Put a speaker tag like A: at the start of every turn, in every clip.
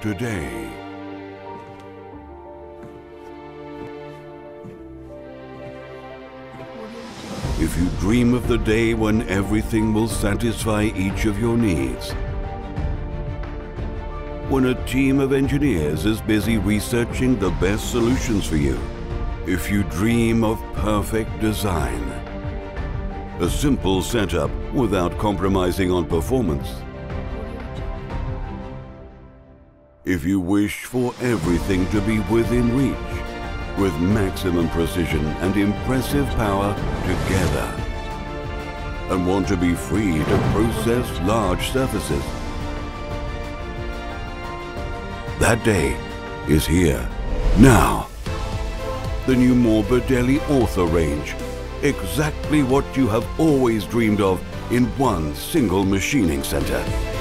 A: today. If you dream of the day when everything will satisfy each of your needs, when a team of engineers is busy researching the best solutions for you, if you dream of perfect design, a simple setup without compromising on performance, if you wish for everything to be within reach, with maximum precision and impressive power together, and want to be free to process large surfaces, that day is here, now. The new Morbidelli Author range. Exactly what you have always dreamed of in one single machining center.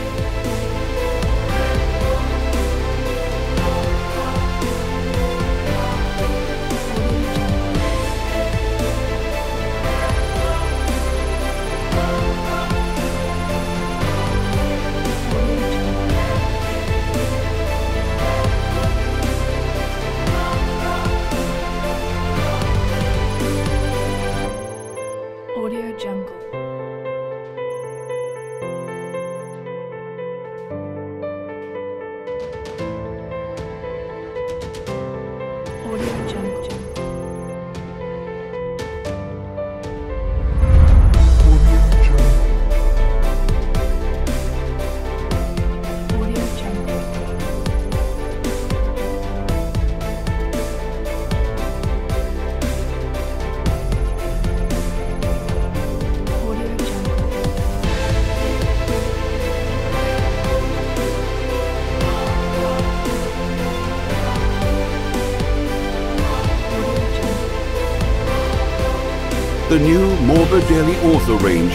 A: The new Morbidelli Author range,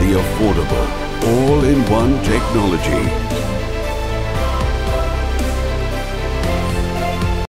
A: the affordable, all-in-one technology.